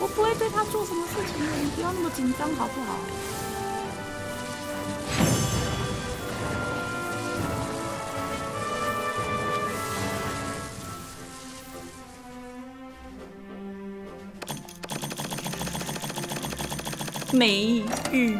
我不会对他做什么事情的，你不要那么紧张好不好？美玉。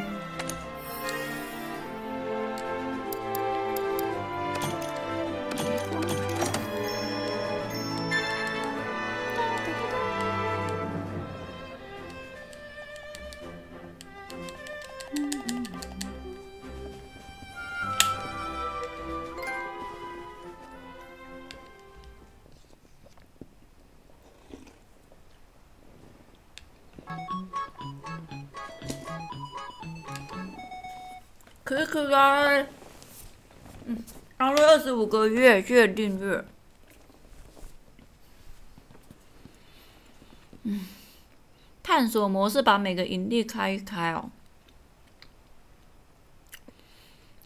个月月订阅，嗯，探索模式把每个营地开一开哦。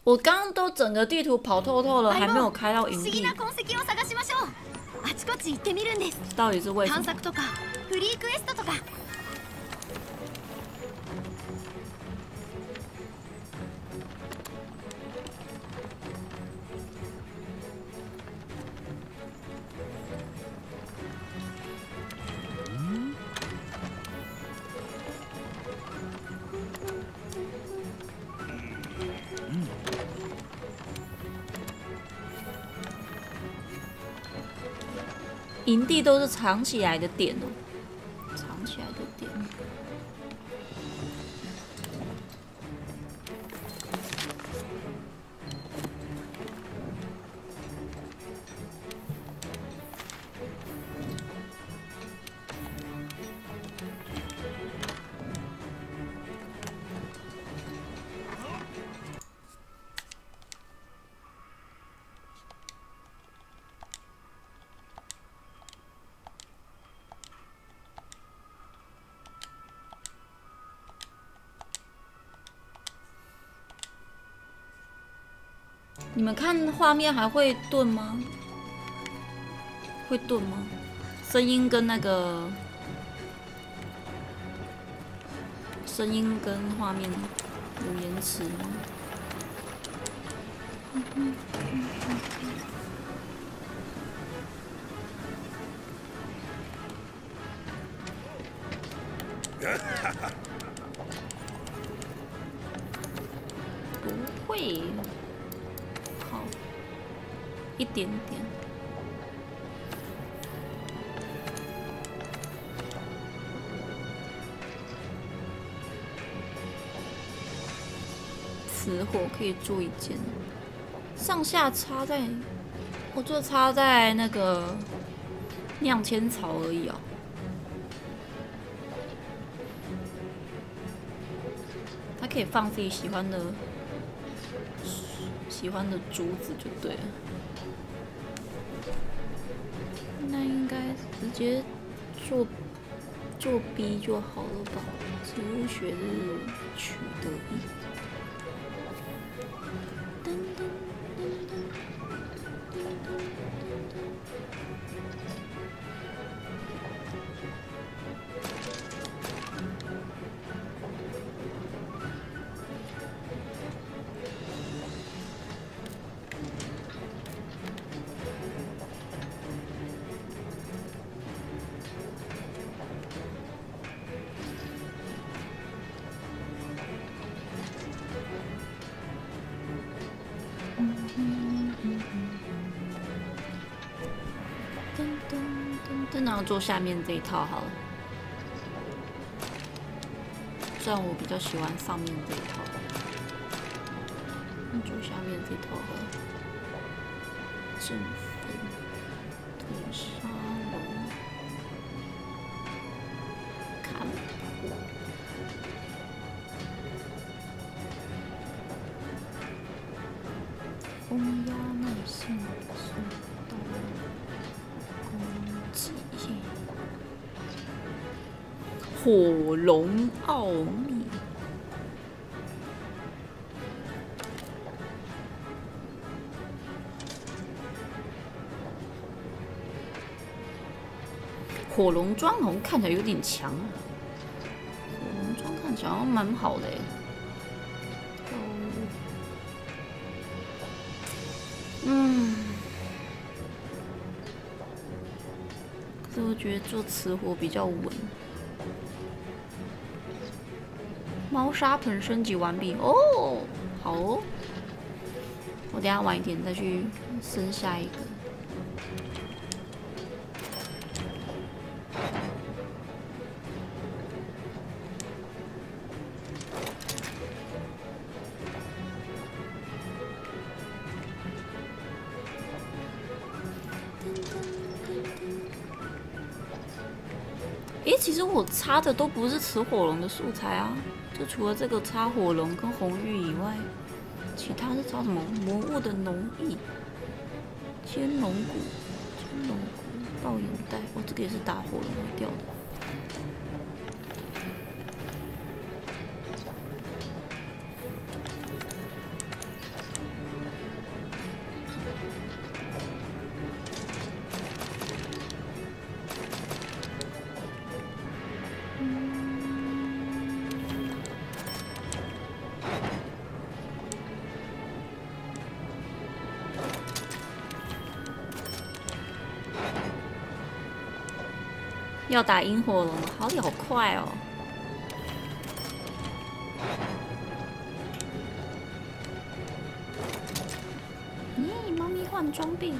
我刚刚都整个地图跑透透了，还没有开到营地，到底是为什么？营地都是藏起来的点哦，你们看画面还会顿吗？会顿吗？声音跟那个声音跟画面有延迟吗？可以做一件，上下插在，我就插在那个酿千草而已哦。它可以放自己喜欢的、喜欢的珠子就对了。那应该直接做做 B 就好了吧？植物学日取得做下面这一套好了，虽然我比较喜欢上面这一套，那做下面这套好了。振奋，火龙奥秘，火龙装红看起来有点强啊！火龙装。看起来蛮好的。嗯，可是我觉得做磁火比较稳。猫砂盆升级完毕哦，好哦，我等下晚一点再去升下一个。诶，其实我插的都不是雌火龙的素材啊，就除了这个插火龙跟红玉以外，其他是插什么魔物的龙翼、天龙骨、天龙骨、抱有带，哦，这个也是打火龙掉的。要打萤火龙，好好快哦！咦，猫咪换装备，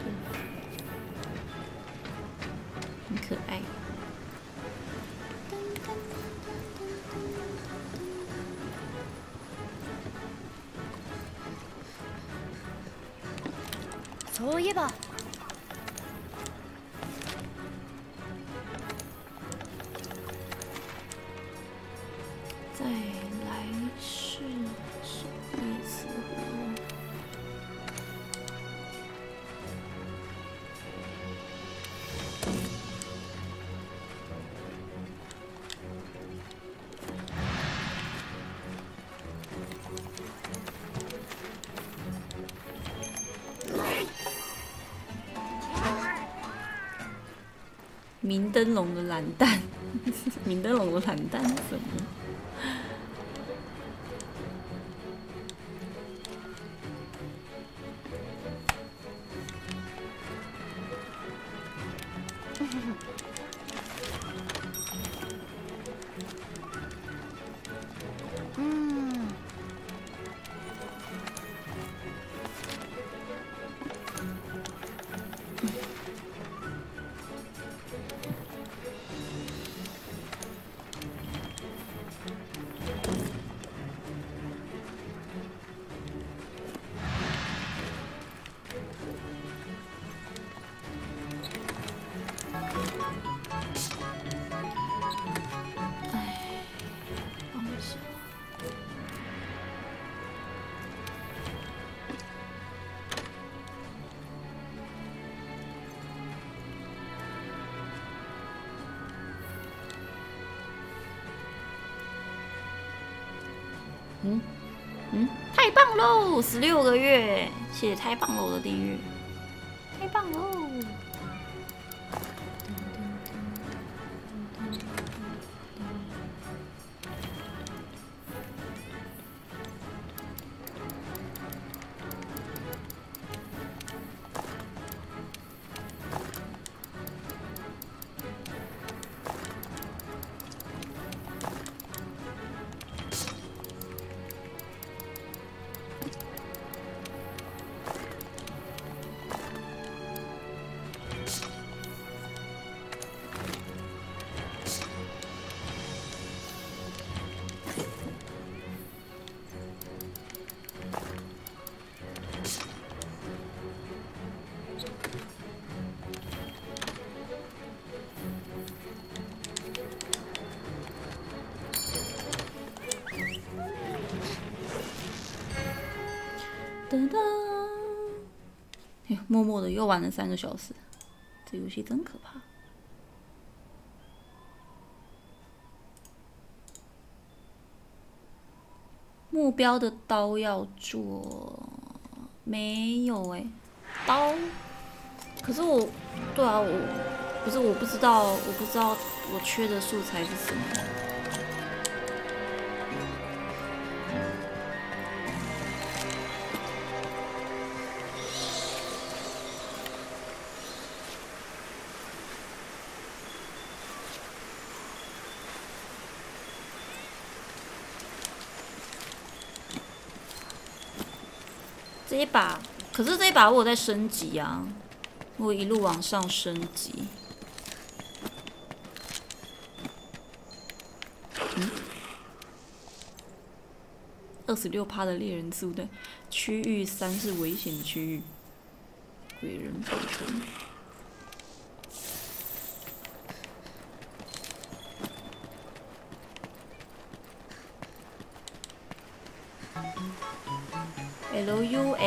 明灯笼的蓝蛋，明灯笼的蓝蛋什么？棒喽！十六个月，谢谢太棒了我的订阅，默默的又玩了三个小时，这游戏真可怕。目标的刀要做没有哎，刀。可是我，对啊，我不是我不知道，我不知道我缺的素材是什么。把，可是这一把我在升级啊，我一路往上升级。嗯，二十六趴的猎人速对，区域三是危险区域，鬼人保存。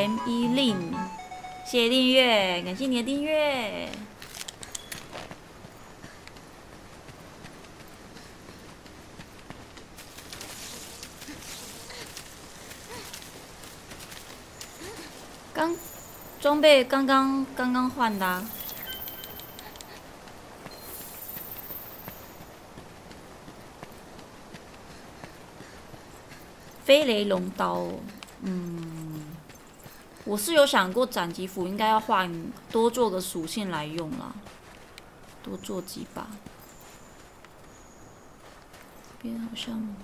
M E Lin，谢谢订阅，感谢你的订阅。刚装备刚刚刚刚换的，飞雷龙刀，嗯。我是有想过斩击斧应该要换多做个属性来用啦，多做几把。这边好像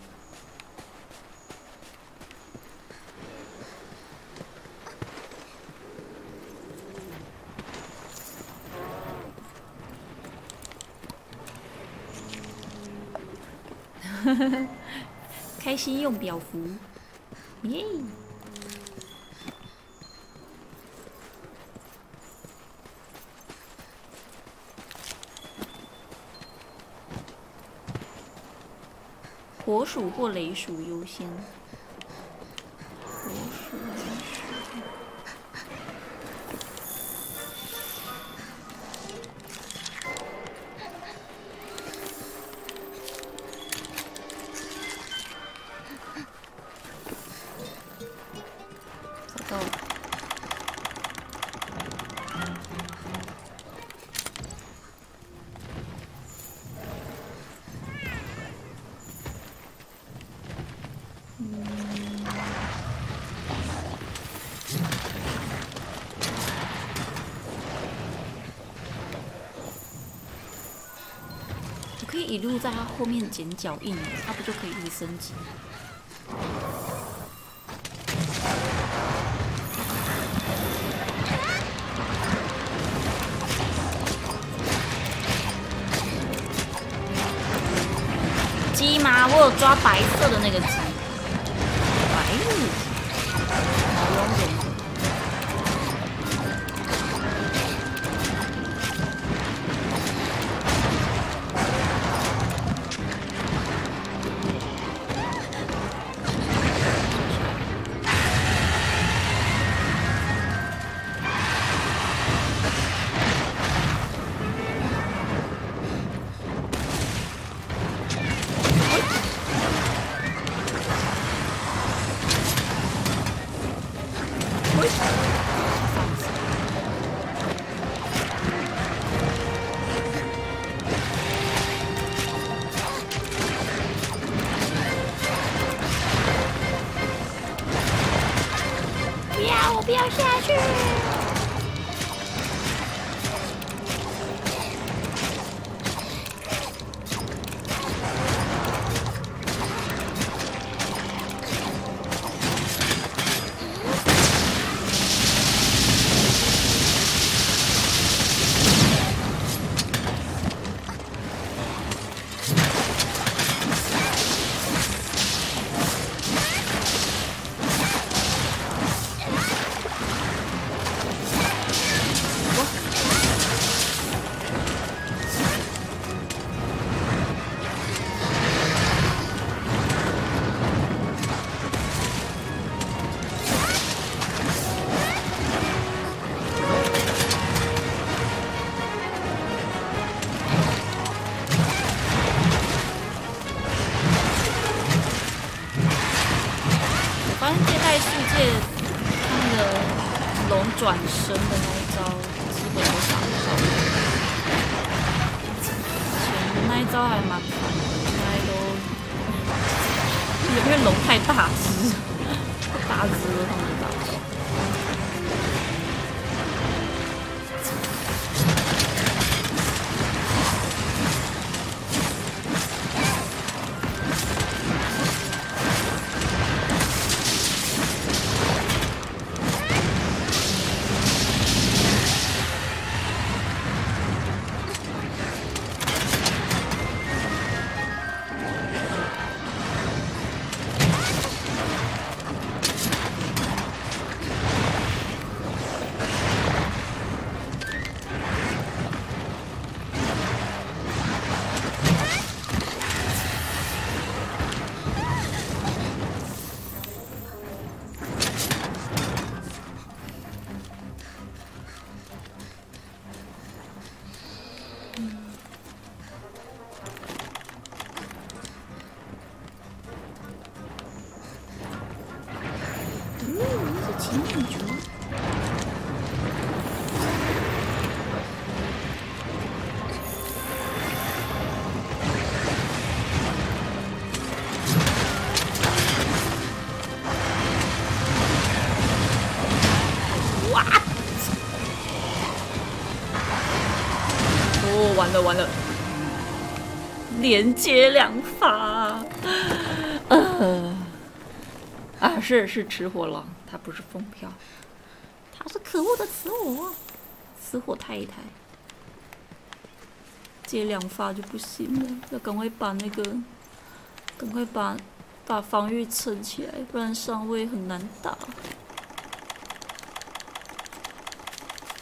开心用表符，耶！火属或雷属优先。面剪脚印，它不就可以一直升级？鸡吗？我有抓白色的那个鸡。大只了他们打。连接两发。呃，啊，是是吃火狼，他不是风飘，他是可恶的雌火，雌火太太，接两发就不行了，要赶快把那个，赶快把把防御撑起来，不然上位很难打，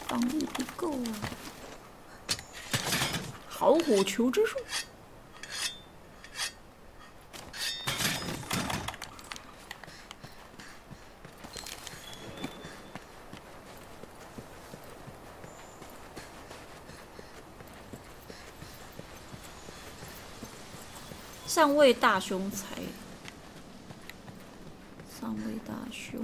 防御不够啊，好火球之术。上位大凶才，上位大凶。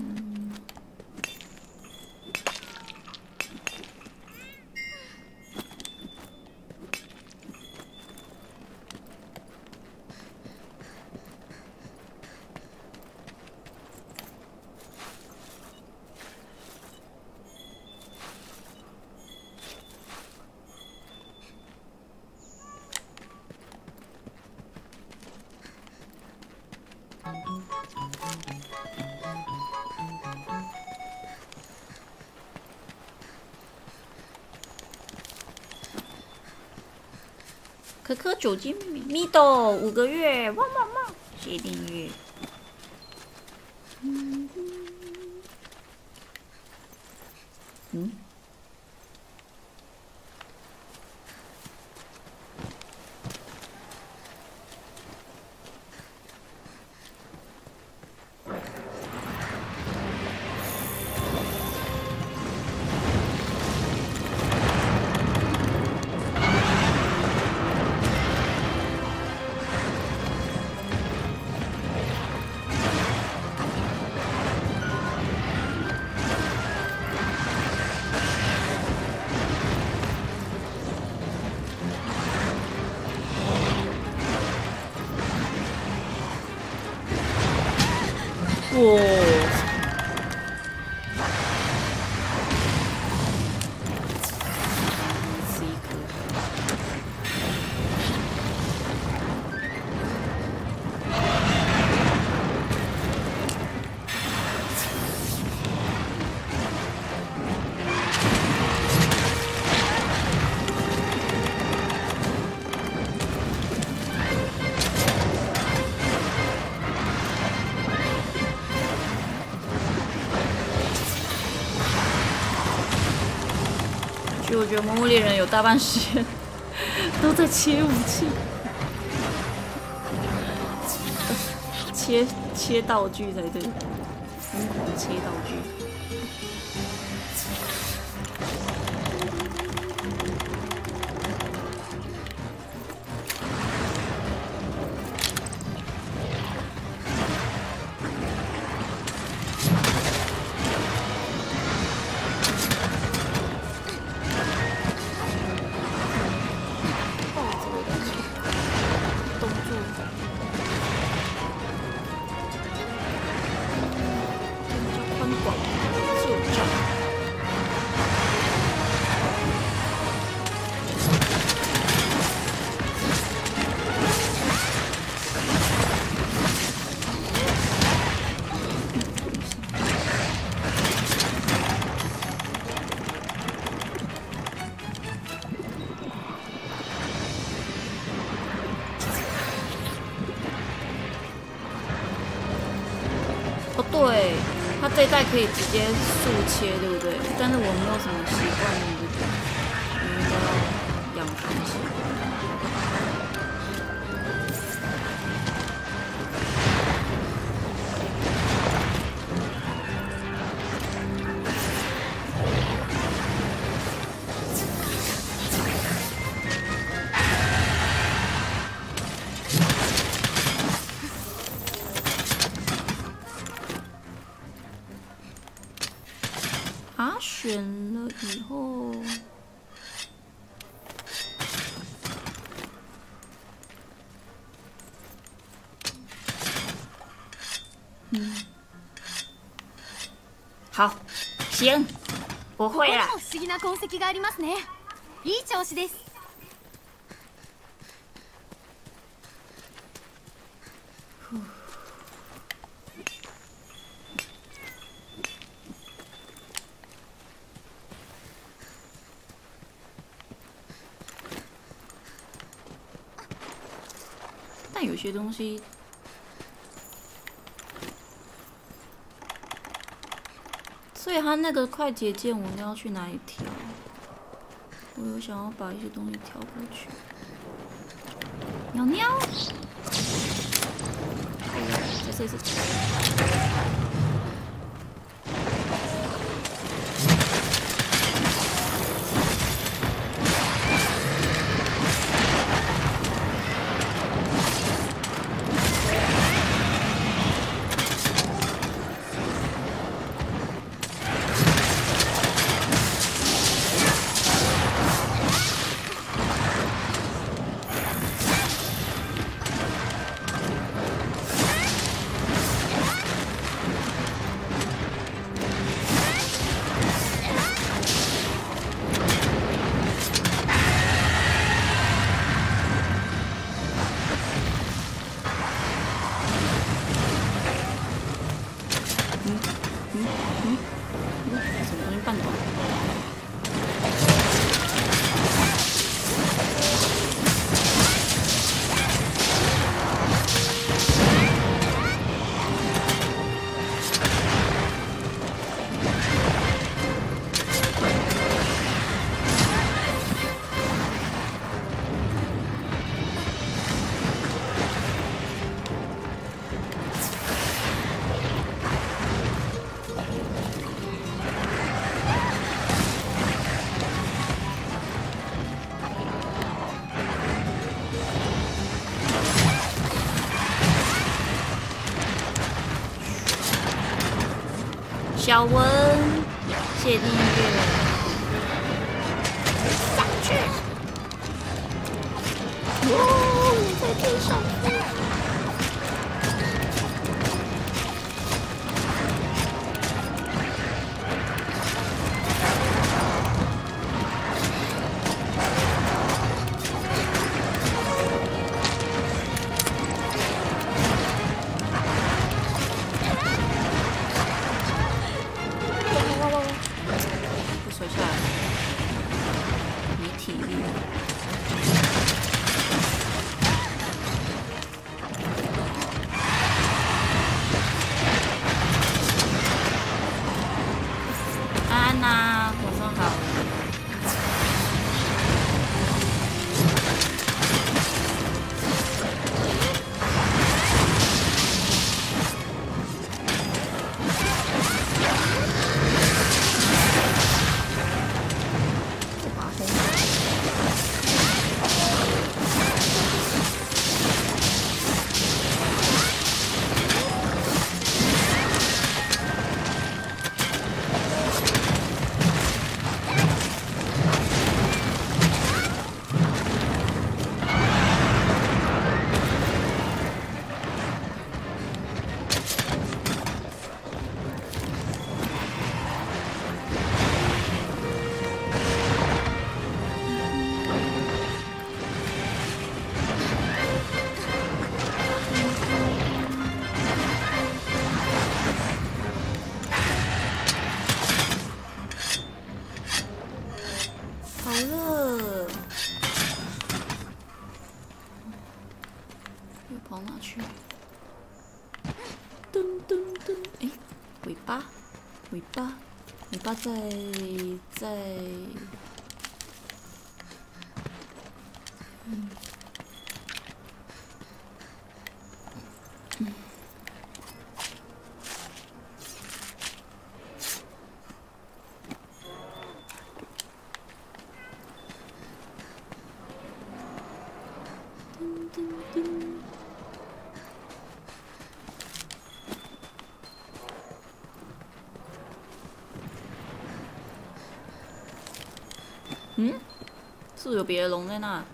酒精蜜豆五个月，汪汪汪！谢谢订阅。我觉得《魔物猎人》有大半时间都在切武器，切切道具才对，疯狂切道具。可以直接速切，对不对？但是我们行，我会了。不思議な痕跡がありますね。いい調子です。但有些东西，他那个快捷键我们要去哪里调？我有想要把一些东西调过去。喵喵，哎呀，再试一次。小文，谢谢你。在，是不是有别的龙在那？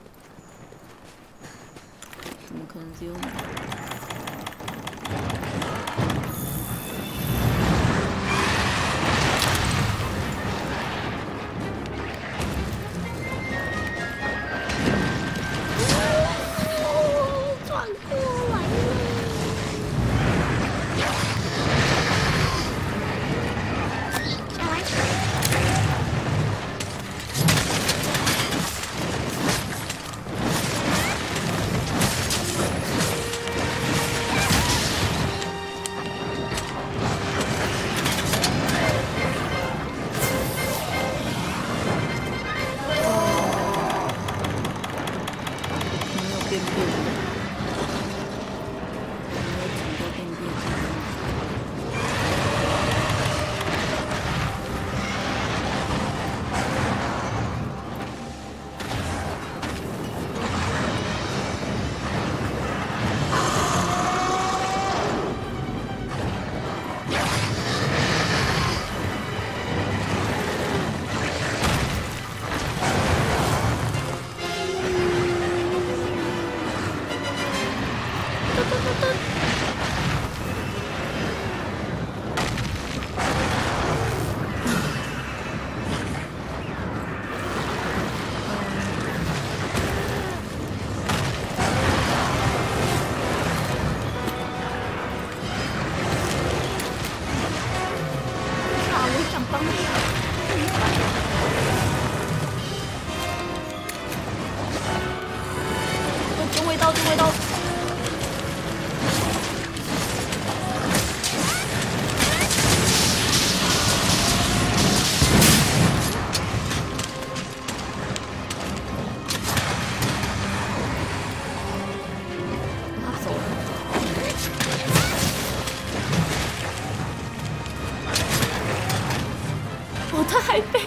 还被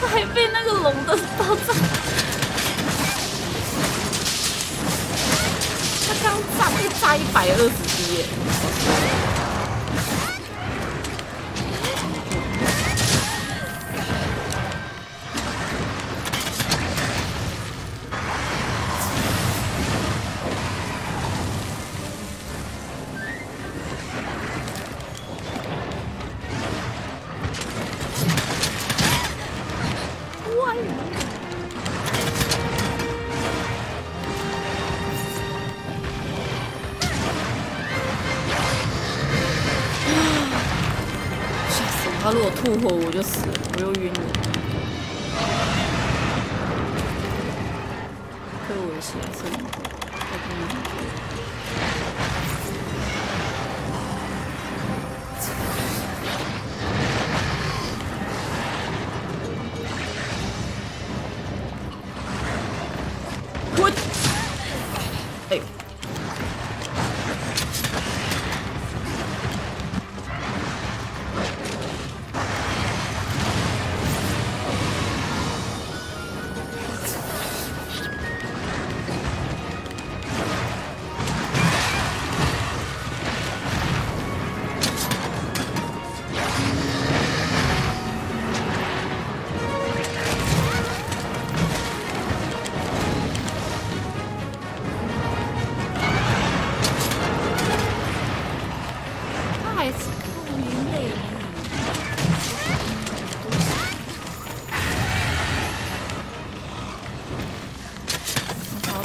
他还被那个龙的爆炸，他刚炸被炸一百二十滴耶！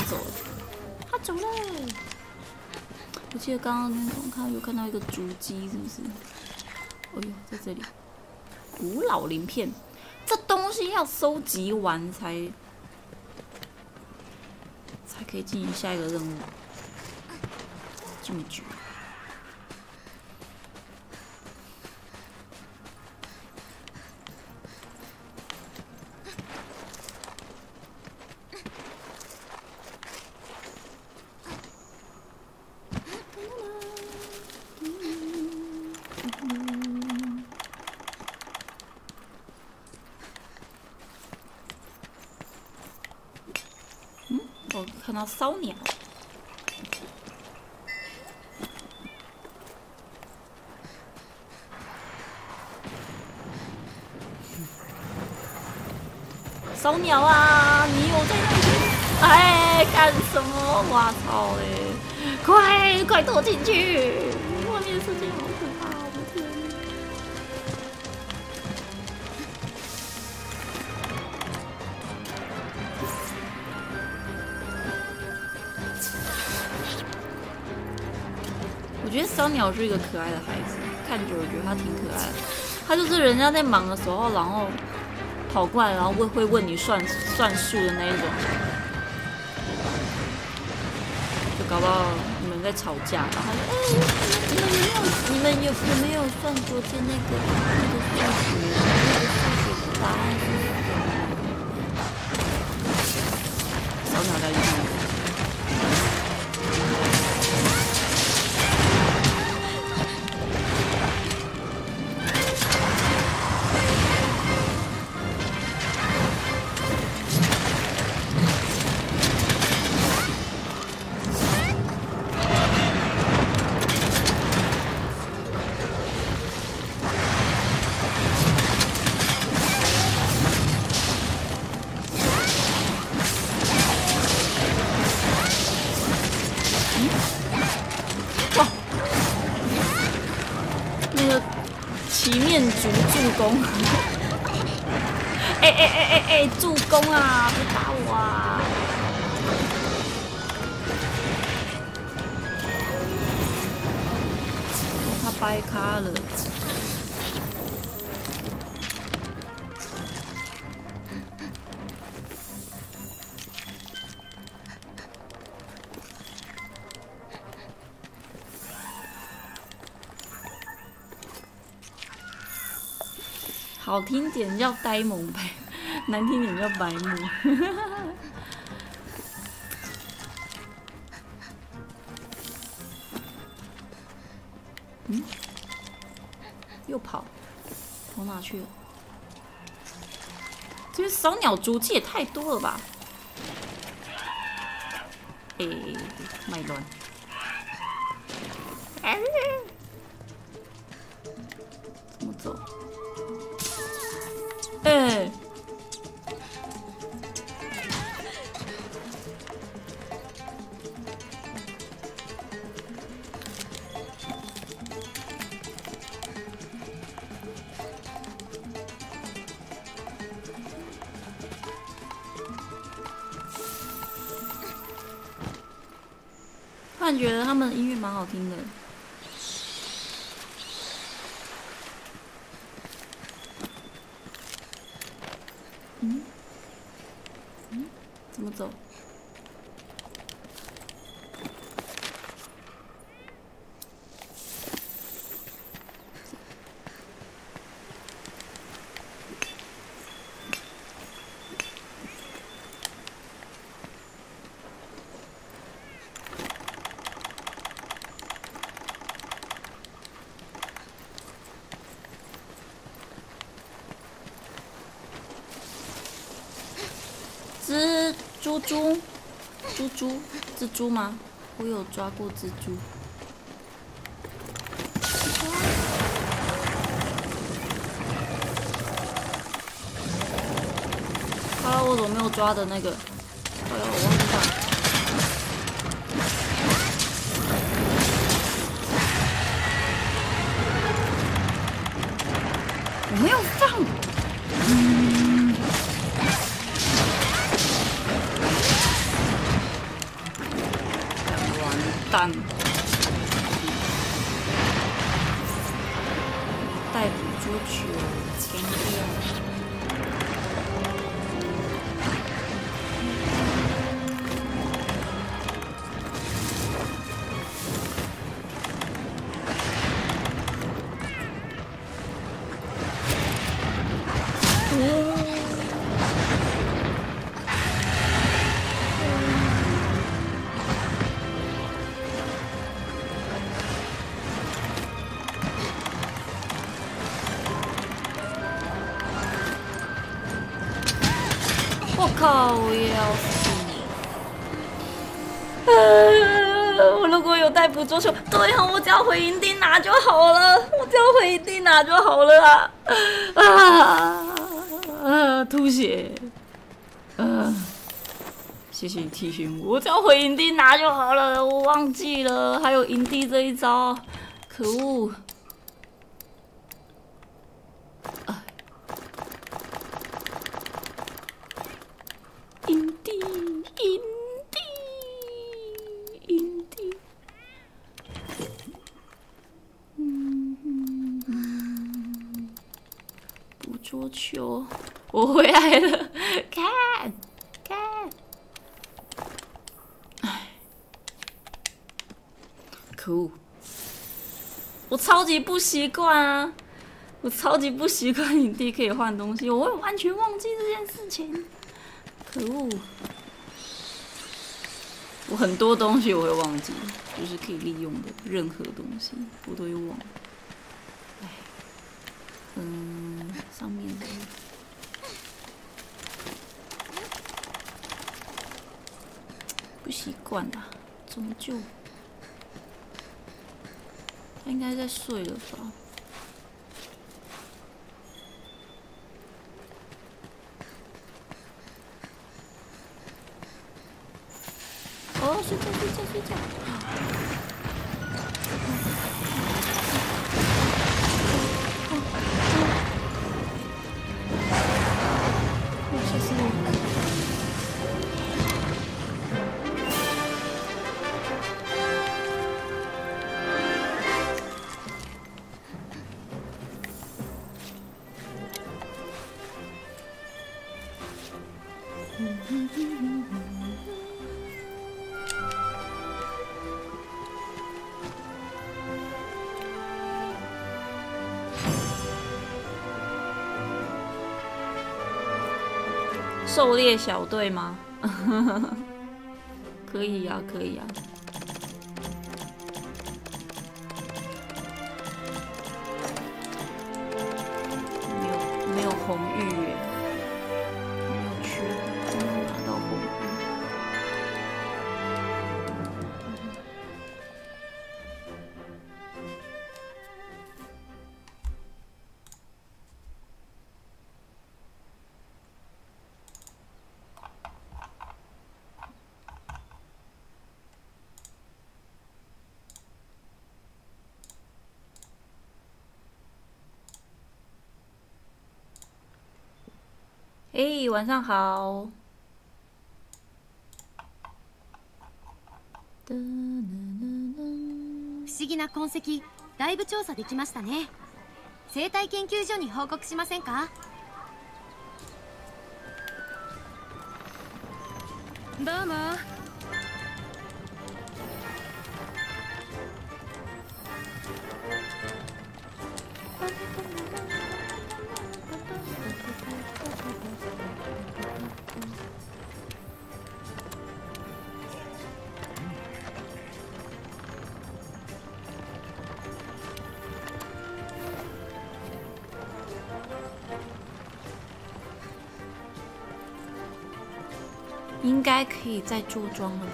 走了，他走了。我记得刚刚那种看有看到一个竹鸡，是不是？哎呦，在这里，古老鳞片，这东西要收集完才才可以进行下一个任务。这么绝。嗯，我看到烧鸟。骚鸟啊！你又在那里？哎，干什么？我操哎！快快躲进去！小鸟是一个可爱的孩子，看久了觉得他挺可爱的。他就是人家在忙的时候，然后跑过来，然后会会问你算算数的那一种。就搞不好你们在吵架，然后哎，你们有没有你们有有没有算昨天那个那个数学那个数学的答案是什么？烧鸟在听。攻！哎哎哎哎，助攻啊！别打我啊！他掰卡了。好听点叫呆萌呗，难听点叫白目。嗯？又跑？跑哪去了？这边扫鸟足迹也太多了吧？然觉得他们的音乐蛮好听的。怎么走。猪猪，猪，蜘蛛吗？我有抓过蜘蛛。啊，我怎么没有抓的那个？哎呀，靠！我要死！我如果有逮捕桌球，对啊，我只要回营地拿就好了，我只要回营地拿就好了啊！啊啊！吐血！呃，谢谢你提醒我，我只要回营地拿就好了。我忘记了还有营地这一招，可恶！营地，营地，营地。嗯，捕捉球，我回来了，看，看。哎，可恶！我超级不习惯啊！我超级不习惯 影帝可以换东西，我会完全忘记这件事情。可恶！我很多东西我会忘记，就是可以利用的任何东西，我都会忘。哎，嗯，上面的不习惯啊，终究应该在睡了吧。哦，睡觉睡觉睡觉。狩猎小队吗？可以呀、可以呀、晚上好。不思議な痕跡だいぶ調査できましたね。生態研究所に報告しませんか？どうも应该可以再做庄了吧？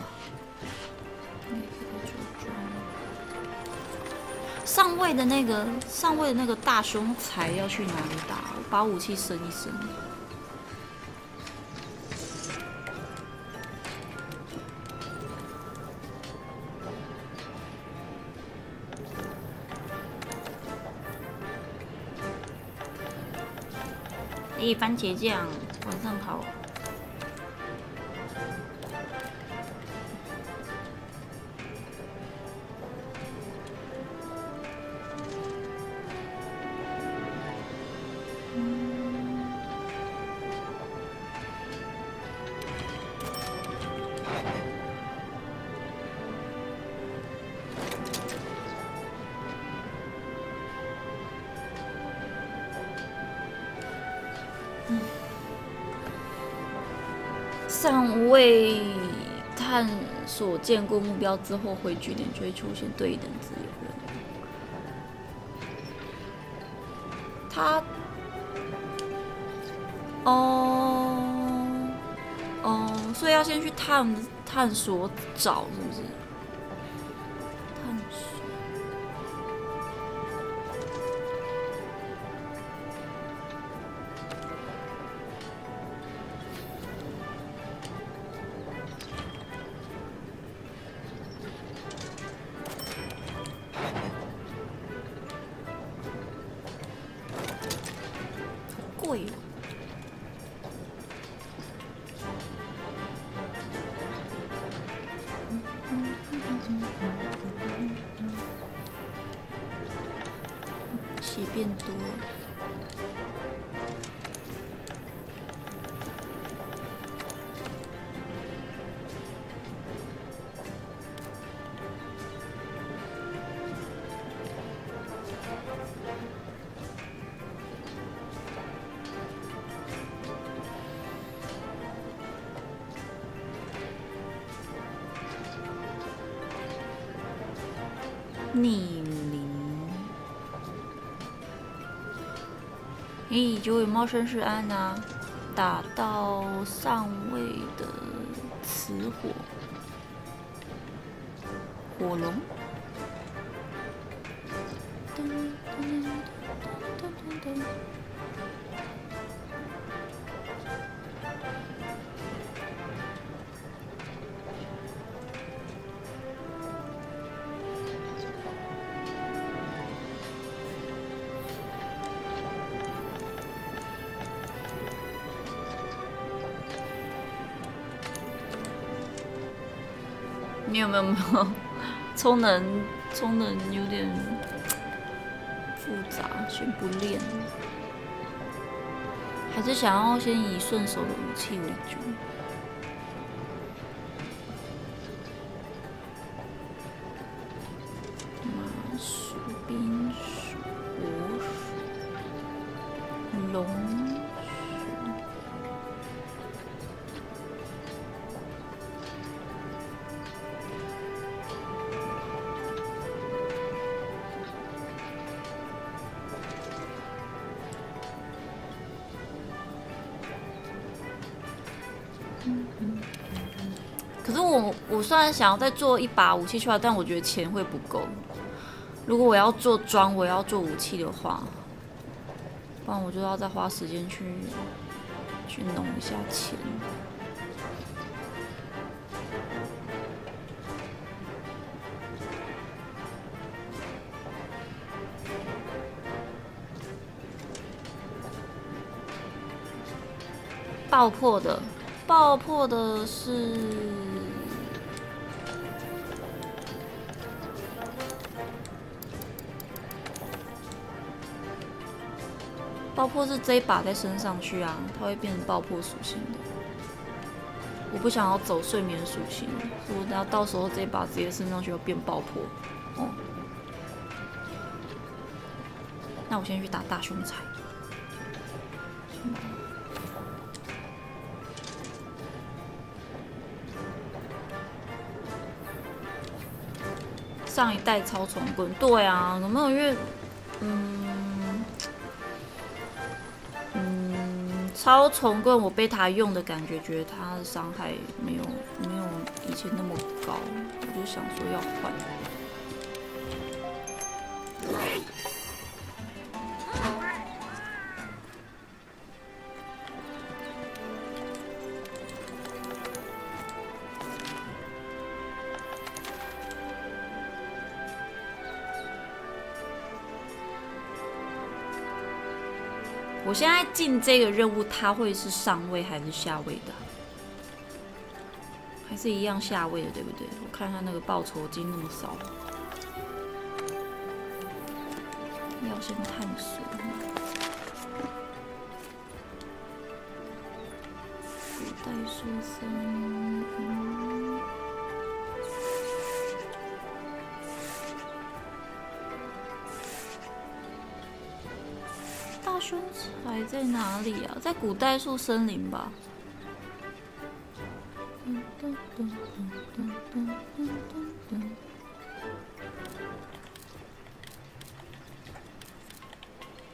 上位的那个上位的那个大凶才要去哪里打？我把武器升一升。诶，番茄酱，晚上好。所见过目标之后，回据点就会出现对等自由人。他，哦，哦，所以要先去探探索找，是不是？体变多。九尾猫绅士安娜打到上没有没有充能？充能有点复杂，先不练。还是想要先以顺手的武器为主。可是我我虽然想要再做一把武器出来，但我觉得钱会不够。如果我要做装，我要做武器的话，不然我就要再花时间去去弄一下钱。爆破的，爆破的是爆破是这一把再升上去啊，它会变成爆破属性的。我不想要走睡眠属性，我等下到时候这一把直接升上去要变爆破。哦，那我先去打大凶残。上一代超重棍，对啊，有没有因为，嗯嗯，超重棍我被他用的感觉，觉得他的伤害没有没有以前那么高，我就想说要换。进这个任务，它会是上位还是下位的？还是一样下位的，对不对？我看他那个报酬金那么少，要先探索。古代书生。凶宅在哪里啊？在古代树森林吧。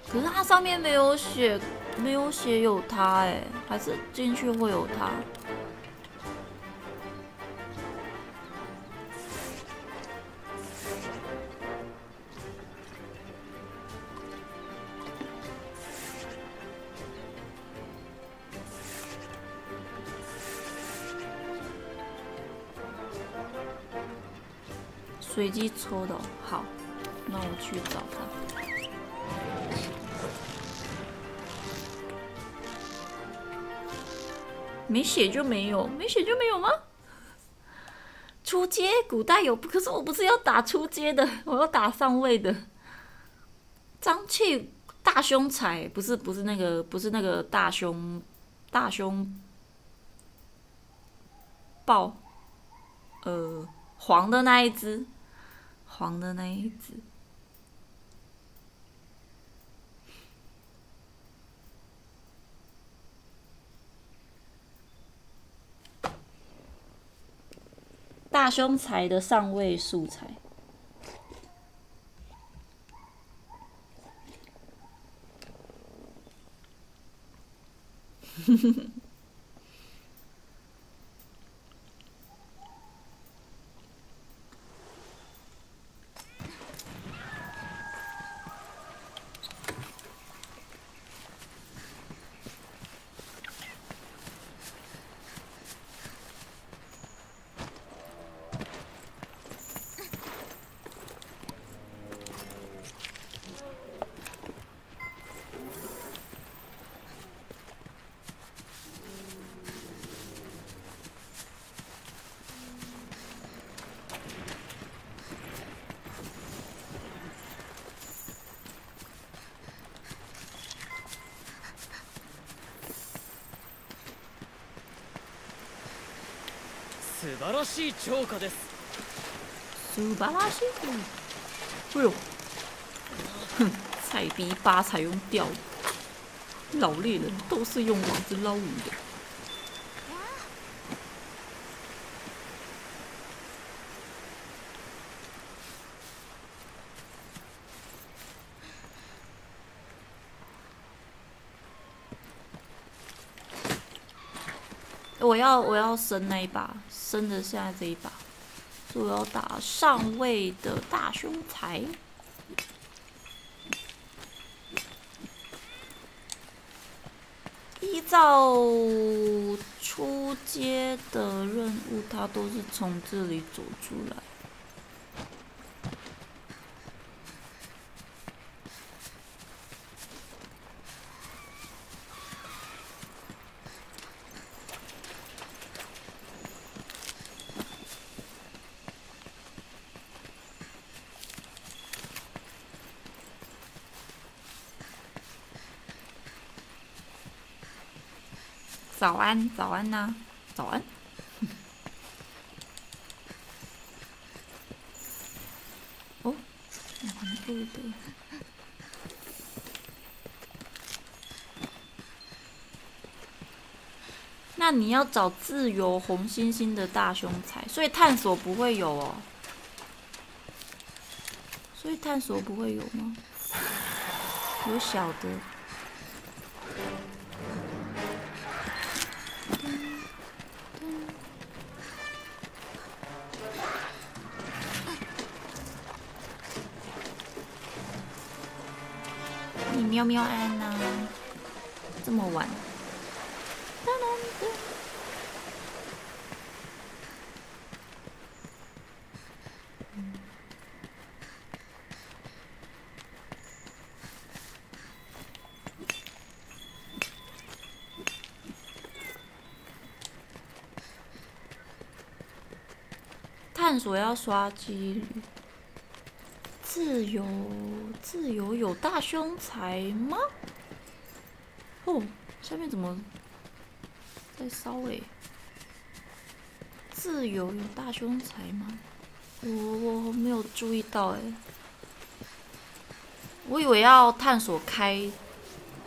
可是它上面没有写，没有写有它哎，还是进去会有它。机抽的，好，那我去找他。没写就没有，没写就没有吗？出阶古代有，可是我不是要打出阶的，我要打上位的。张气大胸彩不是不是那个不是那个大胸大胸豹，呃，黄的那一只，黄的那一只。大胸财的上位素材，素晴らしい超過です素晴らしい。哎呦，哼，菜逼八才用钓的，老猎人都是用网子捞鱼的。要我要升那一把，升的现在这一把，所以我要打上位的大凶财。依照出街的任务，他都是从这里走出来。早安，早安呐、早安。哦，蛮多的。那你要找自由红星星的大胸才，所以探索不会有哦。所以探索不会有吗？有小的。喵喵安呐、这么晚。探索要刷几率。自由，自由有大胸才吗？哦，下面怎么在烧诶、自由有大胸才吗？我我没有注意到诶、我以为要探索开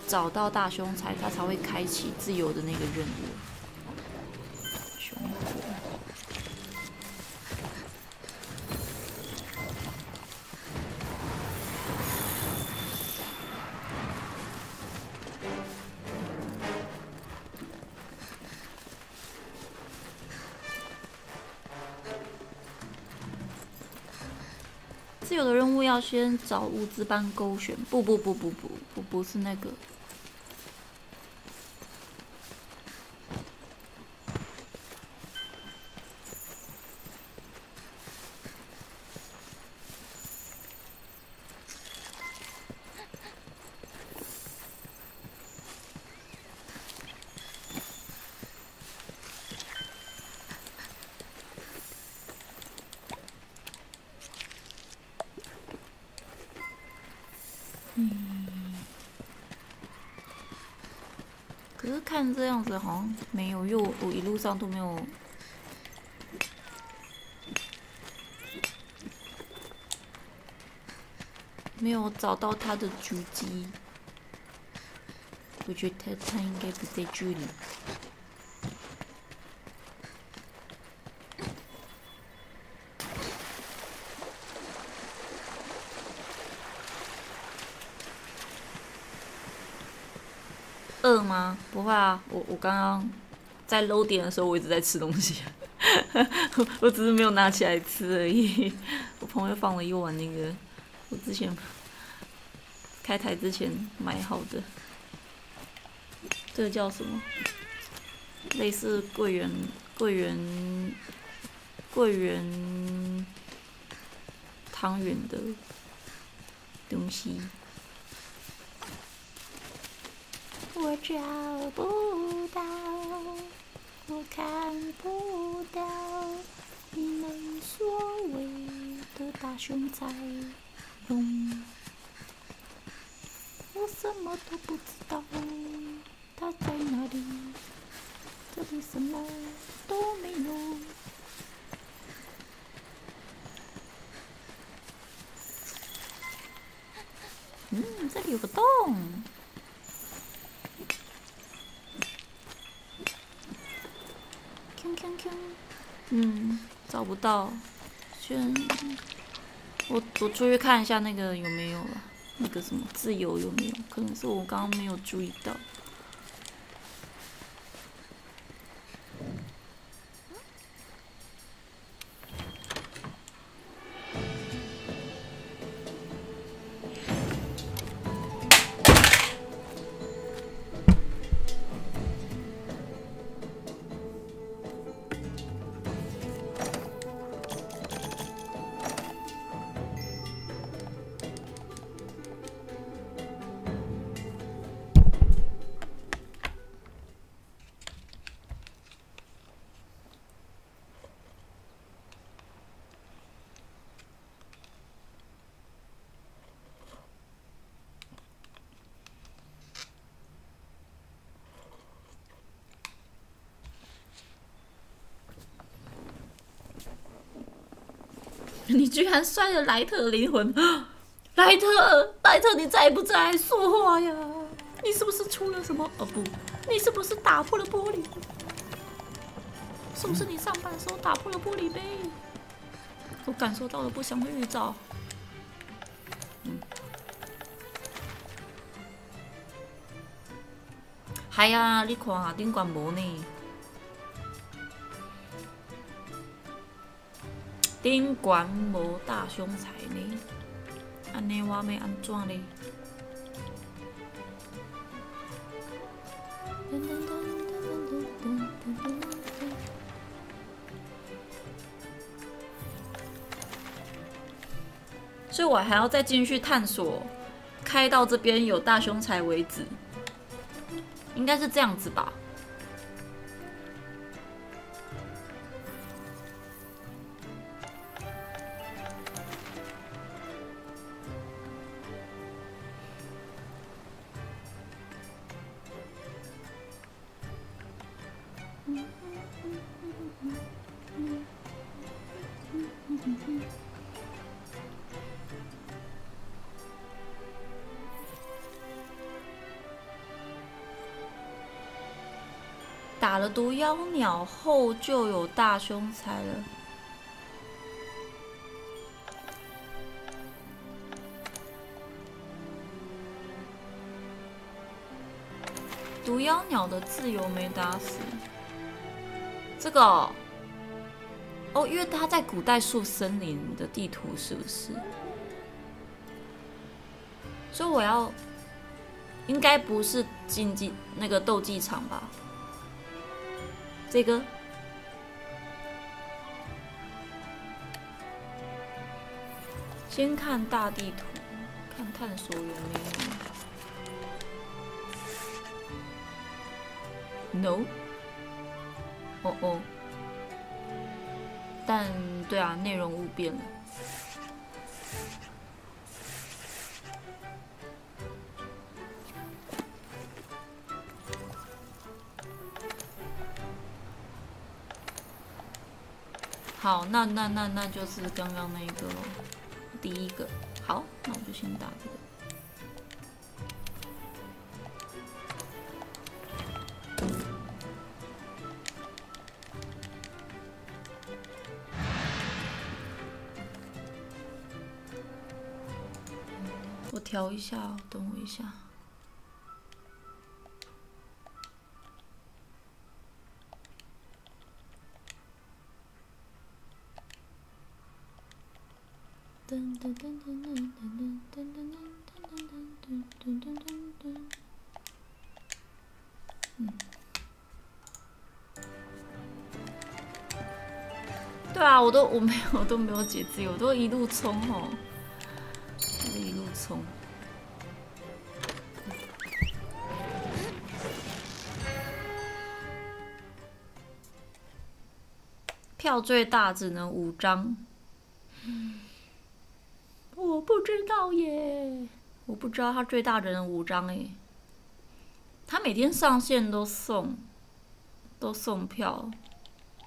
找到大胸才，它才会开启自由的那个任务。有的任务要先找物资帮勾选，不不不不不不不是那个。嗯，可是看这样子好没有，因为我我一路上都没有。没有找到他的足迹，我觉得他他应该不在这里。饿吗？不会啊，我我刚刚在漏点的时候，我一直在吃东西，我只是没有拿起来吃而已。我朋友放了一碗那个。我之前开台之前买好的，这个叫什么？类似桂圆、桂圆、桂圆汤圆的东西。我找不，不到你们所谓的大胸菜。我什么都不知道，他在哪里？这里什么都没有。嗯，这里有个洞。嗯，找不到，先。我我出去看一下那个有没有了，那个什么自由有没有？可能是我刚刚没有注意到。居然摔了莱特的灵魂！莱特，莱特，你在不在？说话呀！你是不是出了什么？哦不，你是不是打破了玻璃？是不是你上班的时候打破了玻璃杯？我感受到了不祥的预兆。嗯。系啊，你看顶关无呢？顶管无大凶财呢？安尼我要安怎呢？所以我还要再继续探索，开到这边有大凶财为止，应该是这样子吧。毒妖鸟后就有大凶财了。毒妖鸟的自由没打死，这个哦，因为它在古代树森林的地图是不是？所以我要应该不是竞技那个斗技场吧？这个，先看大地图，看探索有没有。No。哦哦。但对啊，内容物变了。好，那那那那就是刚刚那个第一个。好，那我就先打这个。我调一下，等我一下。我没有都没有解自由，我都一路冲哦，都一路冲。票最大只能五张。我不知道耶，我不知道他最大只能五张哎。他每天上线都送，都送票，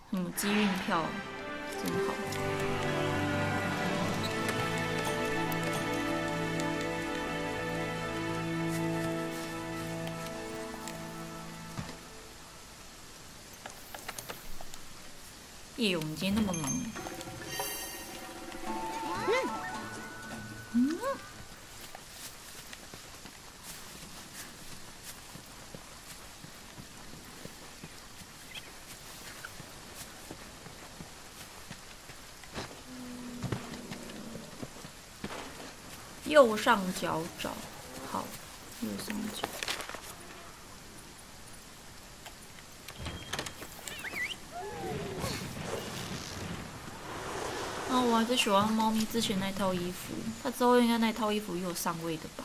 什么机运票，真好。叶勇，你今天那么忙？右上角找，好，右上角。啊，我还是喜欢猫咪之前那套衣服，它之后应该那套衣服又上位的吧。